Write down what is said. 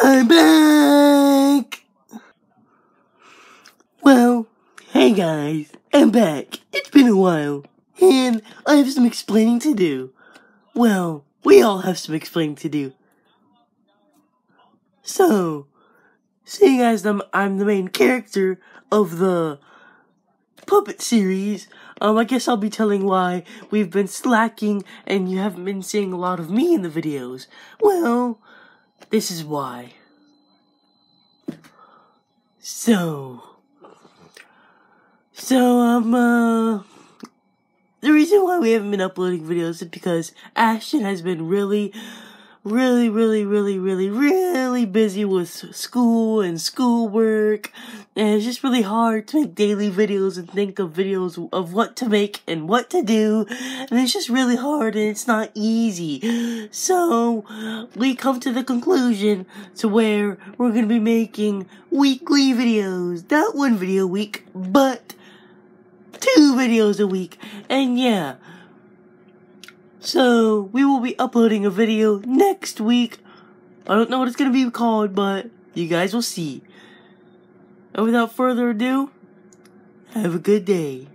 I'm back! Well, hey guys, I'm back. It's been a while, and I have some explaining to do. Well, we all have some explaining to do. So, seeing as I'm, I'm the main character of the puppet series, um, I guess I'll be telling why we've been slacking and you haven't been seeing a lot of me in the videos. Well, this is why. So, so, um, uh, the reason why we haven't been uploading videos is because Ashton has been really, really, really, really, really, really busy with school and schoolwork. And it's just really hard to make daily videos and think of videos of what to make and what to do. And it's just really hard and it's not easy. So, we come to the conclusion to where we're gonna be making weekly videos. Not one video a week, but two videos a week. And yeah. So, we will be uploading a video next week. I don't know what it's gonna be called, but you guys will see. And without further ado, have a good day.